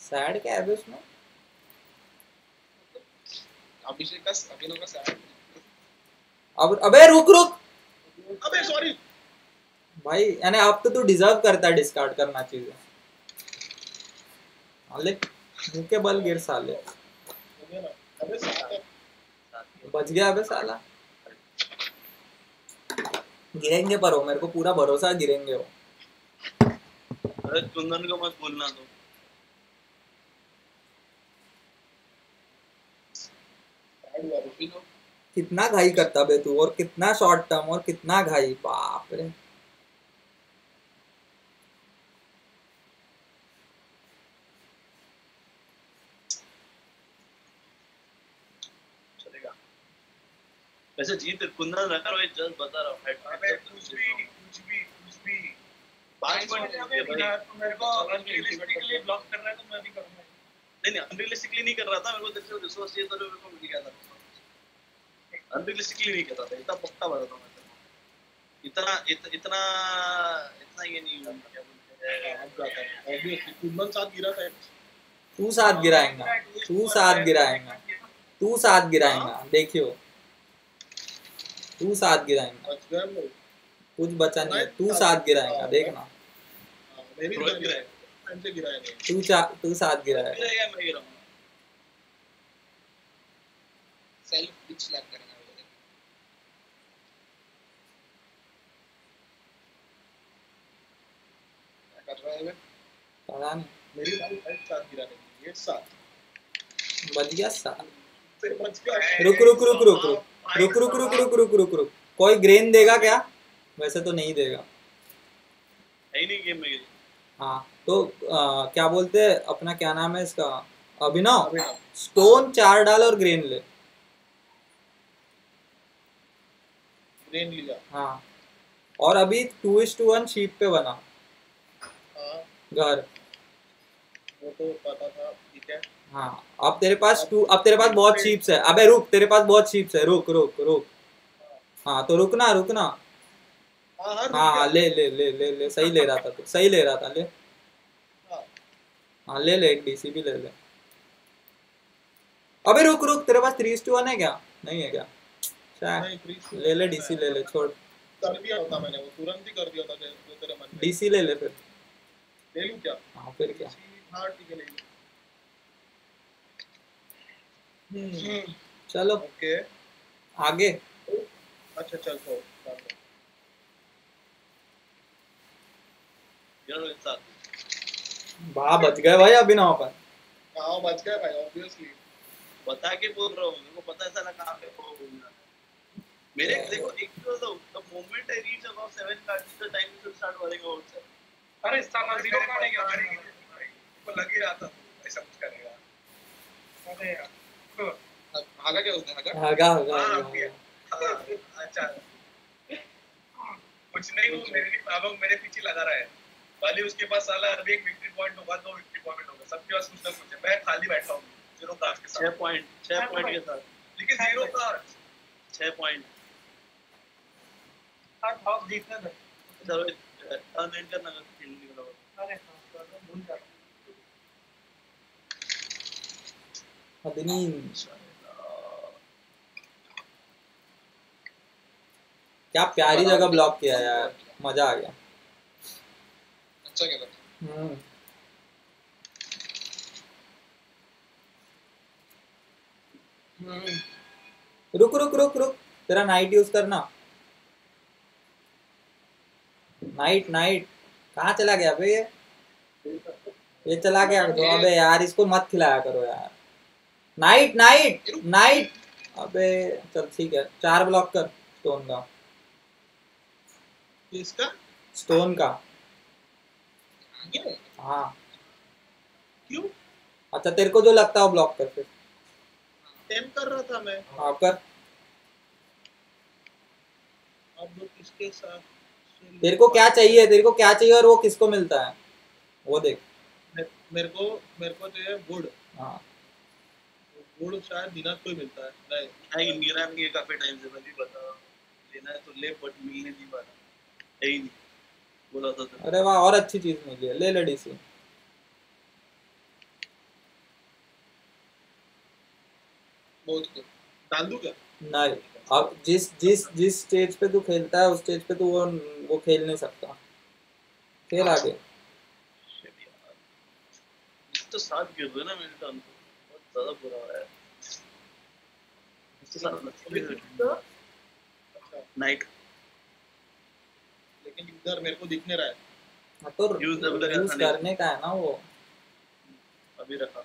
सैड क्या है उसमें? अभिषेक का अभिनव का सैड अब अबे रुक रुक। अबे सॉरी भाई यानी अब तो तू डिजर्व करता है डिस्कार्ड करना चाहिए साले मुँह के बल गिर साले। अबे सात बच गया अबे साला। गिरेंगे पर वो मेरे को पूरा भरोसा गिरेंगे वो अरे कुंदन को मत बोलना तो रे. अभिनव कितना घाई करता बे तू और कितना शॉर्ट टर्म और कितना घाई बाप रे। वैसे जीत कुंदन रखा रहो जस्ट बता रहा हूँ। अबे कुछ भी कुछ भी कुछ भी। पाँच पॉइंट अबे बिना तो मेरे को रियलिस्टिकली ब्लॉक कर रहा है। तो मैं भी करूँगा। नहीं नहीं अनरियलिस्टिकली नहीं कर रहा था मेरे को जैसे रिसोर्स चाहिए था तो मेरे को मिल गया था। अनरियलिस्टिकली नहीं रहा था इतना पक्का बता था मैं इतना इत, इतना इतना ये नहीं हुआ क्या बोलते हैं है। कुंदन साथ गिरा था तू साथ गिराएगा तू साथ गिराएगा। तू साथ गिराएगा देखियो। तू साथ गिराएगा। लोग कुछ बचा नहीं है तू साथ गिराएगा देखना। हाँ, तू चा तू साथ गिराएगा सेल्फ पिच लैप करेंगे है पता नहीं मेरी लाल हेड सात गिराने की ये सात बच गया साल फिर बच गया रुक रुक रुक रुक रुक रुक रुक रुक रुक रुक रुक रुक कोई ग्रेन देगा क्या वैसे तो नहीं देगा है नहीं गेम में हाँ तो आ, क्या बोलते हैं अपना क्या नाम है इसका अभिनव स्टोन चार डाल और ग्रेन ले ग्रेन लिया हाँ और अभी two is to one sheep पे बना हाँ घर। वो तो पता था ठीक है। हाँ अब तेरे पास टू अब तेरे पास बहुत शीप्स है। अबे रुक तेरे पास बहुत शीप्स है। रुक रुक रुक। हाँ। तो रुकना रुकना। हाँ हाँ हाँ हाँ। ले ले ले ले ले। सही ले रहा था तू सही ले रहा था ले। हाँ, हाँ ले ले एक डीसी भी ले ले। अबे रुक रुक तेरे पास थ्री टू वन है क्या? नहीं है क्या? शायद। ले ले डीसी ले ले छोड़। कर दिया होता मैंने वो तुरंत ही कर दिया होता तेरे मन में। डीसी ले ले फिर। ले लूँ क्या? हाँ फिर क्या? हाँ ठीक है ले लूँ। हम्म, चलो। ओके। आगे। अच्छा चल तो वाह बच गए भाई अभिनव पर। हाँ बच गया भाई ऑब्वियसली बता के बोल रहा हूँ मेरे को पता है साला कहाँ पे वो बोलना है। मेरे देखो एक तो the moment I reach about seven cards the time should start about set अरे साला ज़ीरो का नहीं गया को लग ही रहा था ऐसा कुछ करेगा। अरे यार हागा क्या उसने हागा हगा हगा हाँ। हाँ, अच्छा। कुछ नहीं वो मेरे लिए पावक मेरे पीछे लगा रहा है। वाली उसके पास साला अभी एक विक्ट्री पॉइंट होगा दो विक्ट्री पॉइंट होगा सबके पास कुछ ना कुछ है। मैं खाली बैठा हूँ ज़ीरो कार्ड के छह साथ पॉइंट छह पॉइंट के साथ। लेकिन ज़ीरो कार्ड छह पॉइंट आज भाव जीतने दे। चलो टर्न एंड करना। क्या प्यारी जगह ब्लॉक किया यार। मज़ा आ गया। अच्छा क्या हम्म। रुक रुक रुक रुक। तेरा नाइट यूज़ करना। नाइट नाइट कहाँ चला गया अबे? ये ये चला गया तो अबे यार इसको मत खिलाया करो यार। नाइट नाइट नाइट अबे चल ठीक है चार ब्लॉक कर स्टोन का। किसका? स्टोन का। हाँ। क्यों? अच्छा तेरे को जो लगता है ब्लॉक कर फिर। टेम कर रहा था मैं। हाँ कर। अब किसके साथ? तेरे को क्या चाहिए? तेरे को क्या चाहिए और वो किसको मिलता है? वो देख। मेरे को मेरे को चाहिए गुड़। हाँ। गुड़ शायद दिनात को ही मिलता है। नहीं। नहीं मेरा भी ये काफ़ी टाइम से मैं भी बता लेना है तो ले बट मिलने नहीं वाला है ही नहीं। बोला था तो। अरे वाह और अच्छी चीज़ मिली है। ले ले डीसी बहुत डाल दूँ क्या? नहीं। अब जिस जिस जिस स्टेज पे तू खेलता है उस स्टेज पे तू वो वो खेल नहीं सकता। खेल आगे। Shit यार। इस तो साथ गिर रहे ना मेरे टर्न को बहुत ज़्यादा बुरा हो है। इसके साथ अच्छा नाइट। लेकिन इधर मेरे को दिख नहीं रहा है। हाँ तो यूज़ करने का है ना वो। अभी रखा।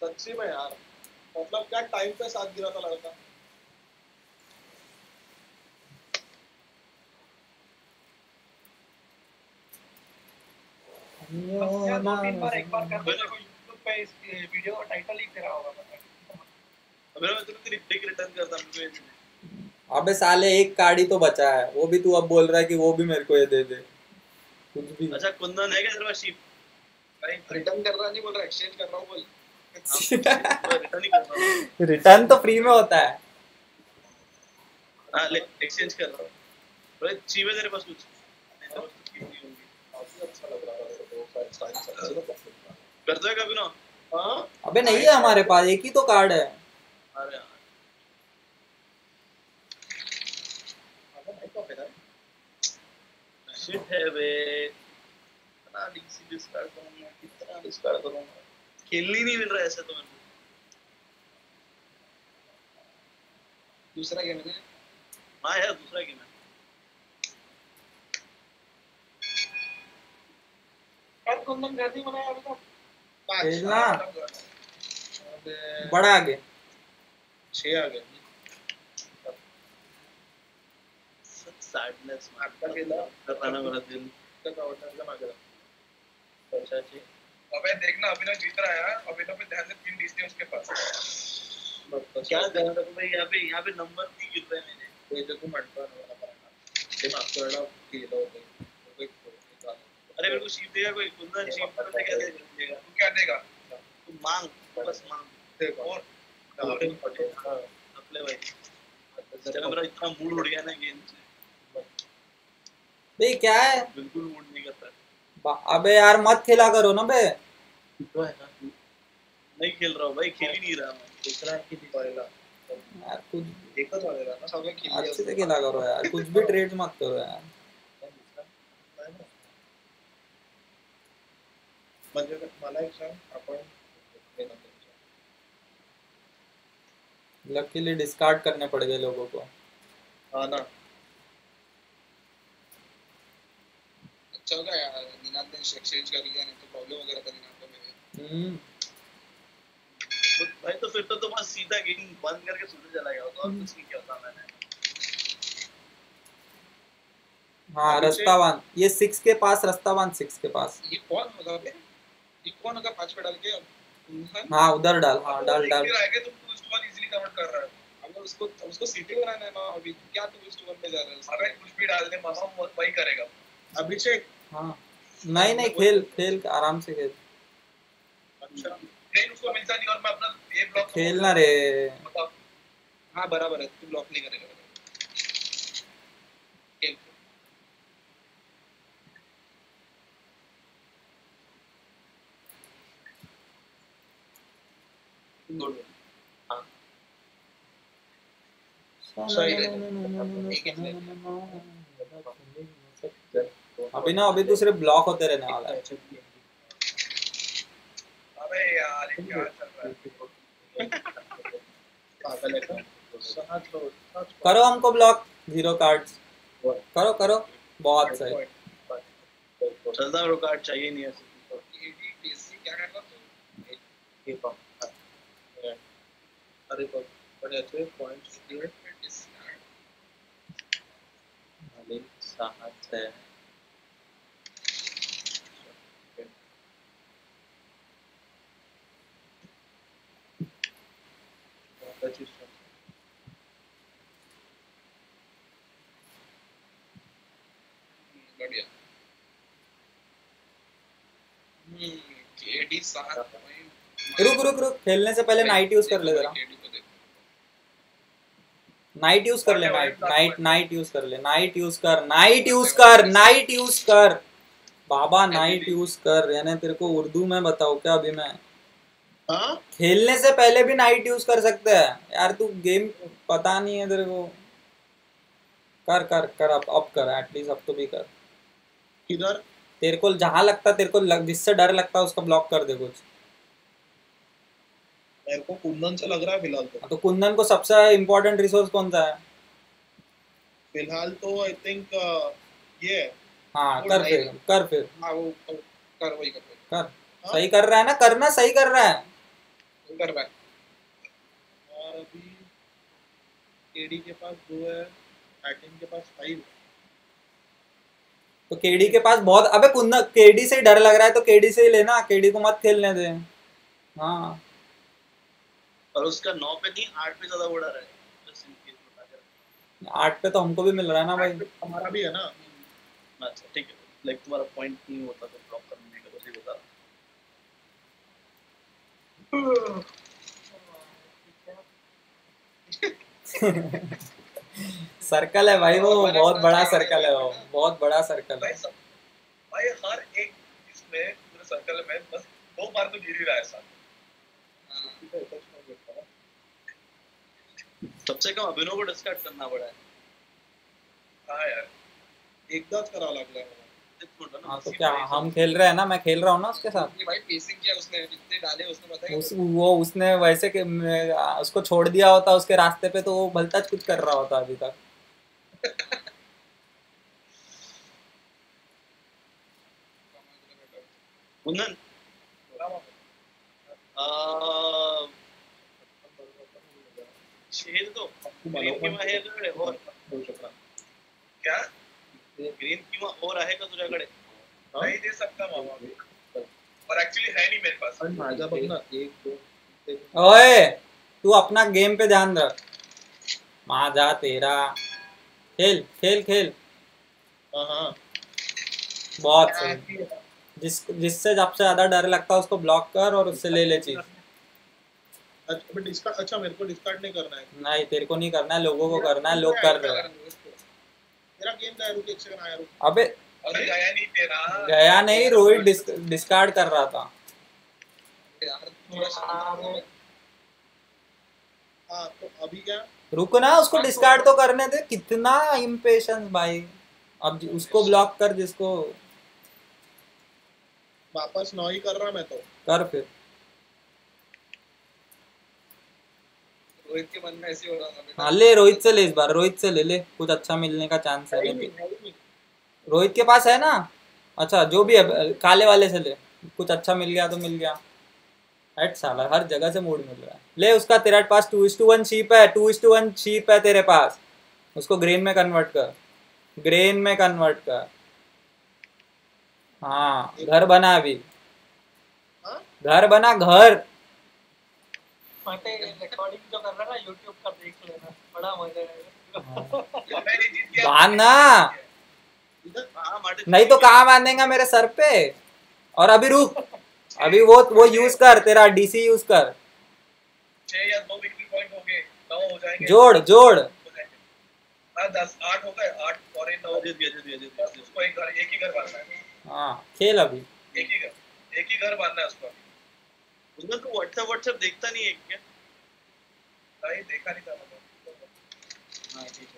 सच्ची में यार। मतलब क्या टाइम पे साथ गिरा था लड़का? दो तीन बार एक बार कर देखो यूट्यूब पे इस वीडियो का टाइटल ही तेरा होगा पता अब मैं तुरंत रिप्लिक रिटर्न करता मुझे अबे साले एक कार्ड ही तो बचा है। वो भी तू अब बोल रहा है कि वो भी मेरे को ये दे दे। कुछ भी। अच्छा कुंदन है क्या तेरे पास शीप रिटर्न कर रहा नहीं बोल रहा एक्सचेंज कर रहा हूँ बोल। रिटर्न कर रहा तो फ्री में होता है। हाँ एक्सचेंज कर रहा हूँ। बोले चाहिए तेरे पास कुछ नहीं नहीं रहा है। कर कभी ना। हाँ? अबे नहीं है हमारे पास एक ही तो कार्ड है। अरे हाँ नहीं तो पता है। शिट है बे। कितना डीसी डिस्कार्ड करूँगा कितना डिस्कार्ड करूँगा। खेलने ही नहीं मिल रहा है ऐसे तो मेरे को दूसरा गेम है हाँ यार दूसरा गेम है। कुंदन घर नहीं बनाया अभी तक भेजना बड़ा आगे। छह आ गए। सैडनेस आपका खेला? कर रहा ना मेरा दिल मांग अच्छा अबे देखना अभिनव जीत रहा है यार अभिनव पे ध्यान से तीन डिस्नी उसके पास। क्या ध्यान रखो भाई यहाँ पे यहाँ पे नंबर नहीं गिर रहे हैं मेरे। कोई तो तुम अटका नहीं वाला पाएगा ते मागच्या वेळेला केलं होतं तो एक एक झालं. अरे मेरे को शीप देगा कोई कुंदन शीप पर क्या देगा? तू क्या देगा? तू मांग बस मांग। ते बघ. और. हा. अपने भाई। चलो मेरा इतना मूड उड़ गया ना गेम से। बे क्या है? बिल्कुल मूड नहीं करता। अबे यार मत खेला करो ना बे। तो है ना नहीं खेल रहा हूँ भाई खेल ही नहीं रहा मैं। दुसरा आहे किती पहिला यार कुछ एकच वालेला ना सगळे अच्छे से खेला करो यार कुछ भी ट्रेड मत करो यार। म्हणजे मला एक सांग आपण हे. लकीली डिस्कार्ड करने पड़ गए लोगों को। हा ना। चल रहा है यार निनाद ने एक्सचेंज कर लिया नहीं तो प्रॉब्लम वगैरह था निनाद को मेरे। हम्म। तो भाई तो फिर तो तुम बस सीधा गेम बंद करके सोने चला गया होता और कुछ नहीं किया होता मैंने। हाँ रास्ता बाँध ये सिक्स के पास रास्ता बाँध सिक्स के पास। ये कौन होगा बे? ये कौन होगा? पाँच पे डाल के कुंदन हाँ? उधर डाल हाँ डाल डाल। फिर आगे तुम टू वन इजीली कन्वर्ट कर रहा है। अगर उसको उसको सिटी बनाना है ना अभी क्या तू इस वन पे जा रहा है? उसका? कुछ भी डाल दे मामा वही करेगा। अभिषेक हाँ। नहीं नहीं खेल खेल आराम से खेल। अच्छा। ट्रेन उसको मिलता नहीं और मैं अपना ये ब्लॉक खेलना रे। हाँ बराबर है तू ब्लॉक नहीं करेगा। खेल गुड सही अभी ना अभी तो सिर्फ़ ब्लॉक होते रहने वाला है। अबे यार क्या चल रहा है? सहा चौ- करो हमको ब्लॉक ज़ीरो कार्ड्स करो करो। बहुत सही। चलता मेरे कार्ड चाहिए नहीं ऐसे क्या कर रहा तू पहा. अरे पॉइंट्स है हम्म रुक रुक रुक, खेलने से पहले नाइट यूज़ कर ले जरा। नाइट यूज़ कर ले नाइट नाइट नाइट यूज़ कर ले नाइट यूज़ कर नाइट यूज़ कर नाइट यूज़ कर। बाबा नाइट यूज़ कर, यानी तेरे को उर्दू में बताओ क्या अभी मैं? हा? खेलने से पहले भी नाइट यूज़ कर सकते हैं। यार तू गेम पता नहीं है तेरे को। कर कर कर अब अब कर एटलीस्ट अब तो भी कर। किधर? तेरे को जहाँ लगता तेरे को लग, जिससे डर लगता है उसका ब्लॉक कर दे कुछ। मेरे को कुंदन से लग रहा है फ़िलहाल तो। तो कुंदन को सबसे इम्पोर्टेंट रिसोर्स कौन सा है? फ़िलहाल तो आई थिंक ये है. हाँ कर फिर कर फिर। हाँ वो कर कर वही कर कर। हाँ? सही कर रहा है ना? करना सही कर रहा है। रहा है और अभी केडी के पास दो है एटिन के पास फाइव तो केडी के पास बहुत अबे कुंदन केडी से ही डर लग रहा है तो केडी से ही लेना केडी को मत खेलने दे। हाँ। और उसका नौ पे नहीं आठ पे ज़्यादा बढ़ा रहा। है। आठ पे तो हमको भी मिल रहा है ना भाई। हमारा भी है ना। अच्छा ठीक है। लाइक तुम्हारा पॉइंट नहीं होता तो ब्लॉक करने का बस ये बता रहा सर्कल है भाई वो बहुत बड़ा सर्कल है वो बहुत बड़ा सर्कल है। भाई हर एक इसमें पूरे सर्कल में बस दो बार तो गिर ही रहा है साथ सबसे कम अभिनव को डिस्कार्ड करना पड़ा है। हाँ यार एकदाच करावं लागलं मला. हाँ तो क्या हम खेल रहे हैं ना मैं खेल रहा हूँ ना उसके साथ? भाई पेसिंग किया उसने जितने डाले उसने बताया उस वो उसने वैसे कि उसको छोड़ दिया होता उसके रास्ते पे तो वो भलता कुछ कर रहा होता अभी तक। आ, शेर तो हे. क्या? ग्रीन किंवा और आहे का तुझ्याकडे नहीं दे सकता मामा और एक्चुअली है नहीं मेरे पास। पण माझा बघ ना एक दोन ओए तू अपना गेम पे ध्यान रख। माझा तेरा। खेल खेल खेल। हाँ हाँ। बहुत सही। जिस जिससे सबसे ज़्यादा डर लगता है उसको ब्लॉक कर और उससे ले ले चीज़। अच्छा अच्छा मेरे को डिस्कार्ड नहीं करना है। नहीं तेरे को नहीं करना है लोगों को करना है लोग कर रहे हैं? मेरा गेम का रुक एक सेकंड आया रुक अबे गया नहीं तेरा। गया नहीं रोहित डिस, डिस्कार्ड कर रहा था। यार थोड़ा शांत हो। हाँ। तो अभी क्या? रुको ना उसको डिस्कार्ड तो करने दे। कितना इम्पेशंस भाई। अब उसको ब्लॉक कर जिसको वापस नौ ही कर रहा मैं तो। कर फिर। रोहित के मन में ऐसे हो रहा था हाँ ले रोहित से ले इस बार रोहित से ले ले। कुछ अच्छा मिलने का चांस है है ही है ही नहीं। रोहित के पास है ना? अच्छा जो भी है काले वाले से ले। कुछ अच्छा मिल गया तो मिल गया। हट साला हर जगह से मूड मिल रहा है। ले उसका तेरे पास two is to one sheep है two is to one sheep है तेरे पास। उसको ग्रेन में कन्वर्ट कर। ग्रेन में कन्वर्ट कर। हाँ घर बना अभी। हाँ? घर बना घर। फटे रिकॉर्डिंग जो कर रहा ना यूट्यूब पर देख लेना। बड़ा मज़ा आएगा। मैंने जीत बांधना इधर हाँ नहीं तो कहाँ बांधेगा मेरे सर पे? और अभी रुक। अभी वो वो यूज़ कर तेरा डीसी यूज़ कर। छह या दो विक्ट्री पॉइंट हो गए नौ हो जाएँगे। जोड़ जोड़। हो हाँ दस आठ हो गए। आठ और एक नौ। जीत गया जीत गया जीत गया, बस जीत गया उसको एक घर एक ही घर बांधना है। हाँ खेल अभी। एक ही घर एक ही घर बांधना है उसको कुंदन तू व्हाट्सएप व्हाट्सएप देखता नहीं है क्या? नहीं देखा नहीं था हाँ है।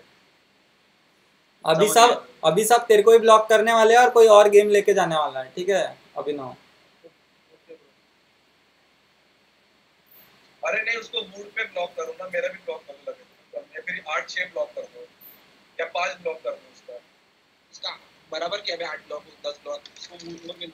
अभी सब अभी सब तेरे को ही ब्लॉक करने वाले हैं और कोई और गेम लेके जाने वाला है ठीक है? अभिनव अरे नहीं उसको मूड पे ब्लॉक करो ना मेरा भी ब्लॉक करने लगे। या फिर आठ छह ब्लॉक कर दो या पाँच ब्लॉक कर दो उसका। उसका बराबर किया अभी आठ ब्लॉक दस ब्लॉक उसको मूड में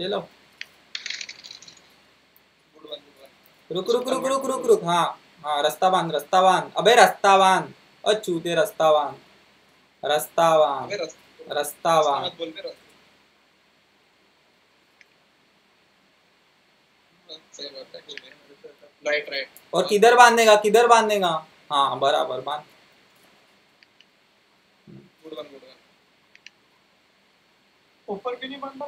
खेलो गुड वन रुक रुक रुक रुक रुक रुक। हाँ हाँ रास्ता बाँध रास्ता बाँध। अबे रास्ता बाँध। अचूते रास्ता बाँध। रास्ता बाँध। अबे रास्ता बाँध। और किधर बांधेगा किधर बांधेगा? हाँ बराबर बाँध। ऊपर क्यों नहीं बनता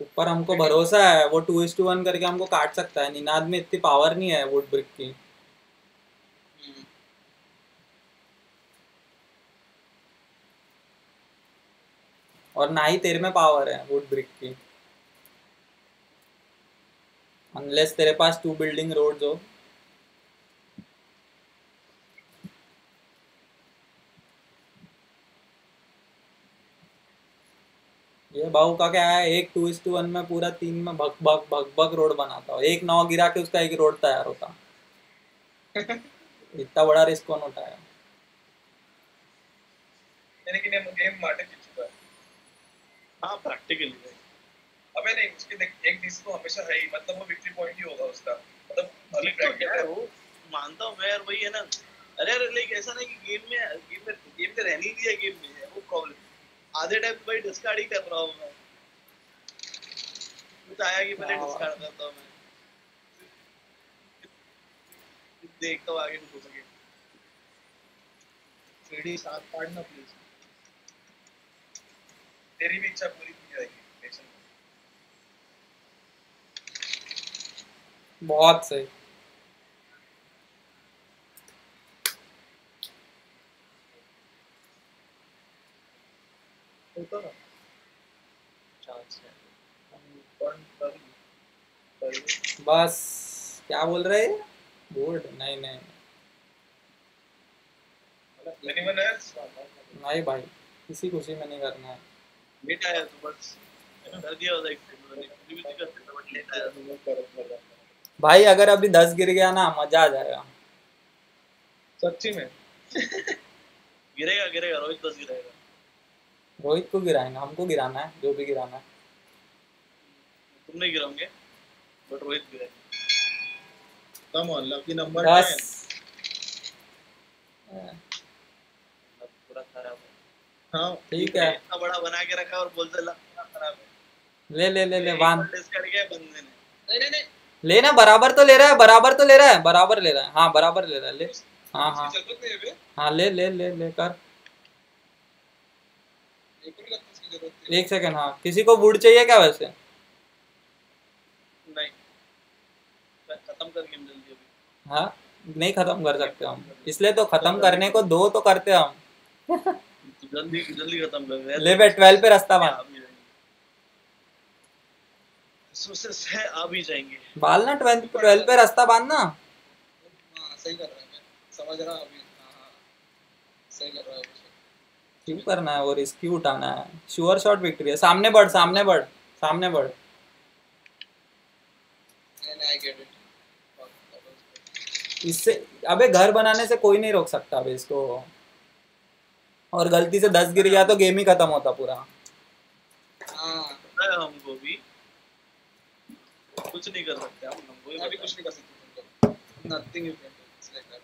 ऊपर हमको भरोसा है, वो टू इज़ टू वन करके हमको काट सकता है। निनाद में इतनी पावर नहीं है वुड ब्रिक की। और ना ही तेरे में पावर है वुड ब्रिक की। अनलेस तेरे पास टू बिल्डिंग रोड हो। ये भाऊ का क्या है एक टू इस टू वन में पूरा तीन में भग भग भग भग रोड बनाता हो। एक नौ गिरा के उसका एक रोड तैयार होता। इतना बड़ा रिस्क कौन उठाया? लेकिन ये गेम मार्टे जीत चुका है। हाँ प्रैक्टिकली अबे नहीं उसके देख एक डिस तो हमेशा है ही मतलब वो विक्ट्री पॉइंट ही होगा उसका। मतलब अर्ली तो है है। वो मानता हूँ मैं यार वही है ना अरे अरे लाइक ऐसा नहीं कि गेम में गेम में गेम में रहने ही दिया गेम में। वो प्रॉब्लम आधे टाइम भाई डिस्कार्ड ही कर रहा हूँ मैं। कुछ आया कि पहले। डिस्कार्ड करता हूँ मैं। देखता हूँ आगे हो सके। सीढ़ी सात पाड़ना प्लीज़ तेरी भी इच्छा पूरी की जाएगी बहुत सही। होतं ना चांस है। बस क्या बोल रहे हैं? बोर्ड नहीं नहीं। नहीं भाई किसी खुशी में नहीं करना है। लेट आया तो बस कर दिया. भाई अगर अभी दस गिर गया ना मज़ा आ जाएगा। सच्ची में? गिरेगा गिरेगा रोहित बस गिरेगा। रोहित को गिराएँगे हमको गिराना है जो भी गिराना है। तुम नहीं गिराओगे बट रोहित गिरेगा कम ऑन लकी नंबर 10 मतलब पूरा खराब है। हाँ ठीक है। इतना बड़ा बना के रखा और बोलते ला खराब है। ले ले ले ले टेस्ट कर गया बंदे ने। नहीं नहीं लेना बराबर तो ले रहा है बराबर तो ले रहा है बराबर ले रहा है। हाँ बराबर ले रहा है ले। हाँ हाँ। हाँ ले ले ले ले कर। एक सेकंड हाँ। किसी को वुड चाहिए क्या वैसे? नहीं। खत्म कर गेम जल्दी अभी। हाँ? नहीं खत्म कर सकते हम। इसलिए तो खत्म करने को दो तो करते हम। जल्दी जल्दी खत्म कर ले बे ट्वेल्व पे रास्ता सोर्सेस है आ भी जाएँगे। बाल ना ट्वेल्व ट्वेल्व पे रास्ता बांधना। हाँ सही कर रहा है। समझ रहा हूँ अभी। हाँ हाँ। सही कर रहा है। क्यों करना है वो रिस्क क्यों उठाना है? श्योर शॉट विक्ट्री है। सामने बढ़ सामने बढ़ सामने बढ़। नहीं नहीं आई गेट इट इससे अबे घर बनाने से कोई नहीं रोक सकता अबे इसको। और गलती से दस गिर गया तो गेम ही खत्म होता पूरा। हाँ। हमको भी कुछ नहीं कर सकते हम हमको भी कुछ नहीं कर सकता। Nothing you can do it's like that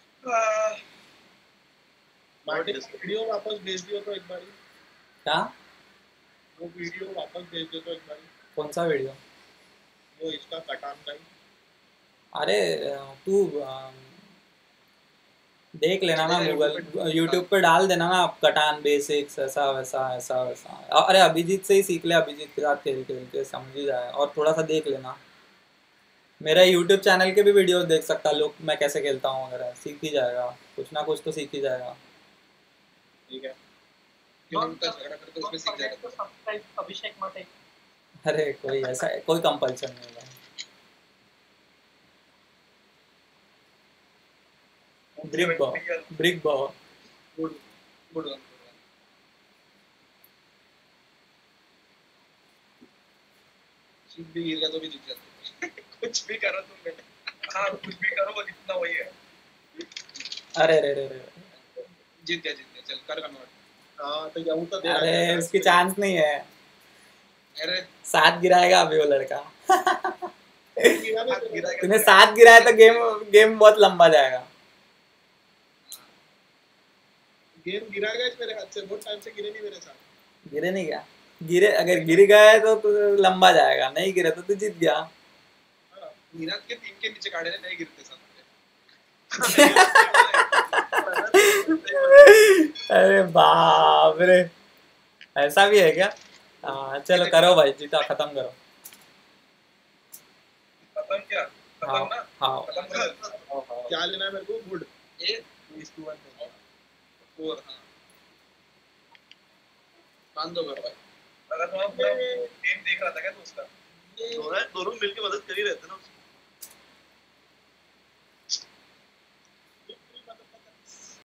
Ah, Martin video वापस भेज दियो तो एक बार। क्या? वो वीडियो वापस भेज तो एक बार। कौन सा वीडियो? वो इसका कटान का ही अरे तू देख लेना ना गूगल यूट्यूब पे डाल। देना ना आप कटान बेसिक्स ऐसा वैसा ऐसा वैसा। अरे अभिजीत से ही सीख ले अभिजीत के साथ खेल खेल के समझ ही जाए। और थोड़ा सा देख लेना। मेरा यूट्यूब चैनल के भी वीडियो देख सकता लोग मैं कैसे खेलता हूँ वगैरह सीख ही जाएगा कुछ ना कुछ तो सीख ही जाएगा। ठीक है। क्यों उनका झगड़ा करते उसमें सीख जाएगा। सब्सक्राइब अभिषेक मटे अरे कोई ऐसा कोई कंपल्सन नहीं है। ब्रिक बॉ ब्रिक बॉ गुड गुड वन चीज़ भी गिर गया तो भी जीत जाते कुछ भी करो तुम बेटा। हाँ कुछ भी करो वो जितना वही है। अरे अरे अरे जीत गया जीत गया। चल कर कन्वर्ट। हाँ तो जाऊँ तो दे अरे उसकी चांस नहीं है। अरे। सात गिराएगा अभी वो लड़का। तूने सात गिराया तो गेम गेम बहुत लंबा जाएगा। गेम गिरा गया मेरे हाथ से बहुत टाइम से गिरे नहीं मेरे साथ। गिरे नहीं क्या? गिरे अगर गिर गए तो तू लंबा जाएगा। नहीं गिरे तो तू जीत गया। नीरज के टीम के नीचे काढ़े नहीं गिरते सब। अरे बाप रे ऐसा भी है क्या? हाँ चलो करो भाई जीता खत्म करो। खत्म क्या? हाँ हाँ। क्या लेना है मेरे को? वुड ए इस टू वन। फोर हाँ। बाँध दो भाई। अगर पूरा गेम देख रहा था क्या तू उसका दोनों दोनों मिलके मदद कर ही रहते ना उसको।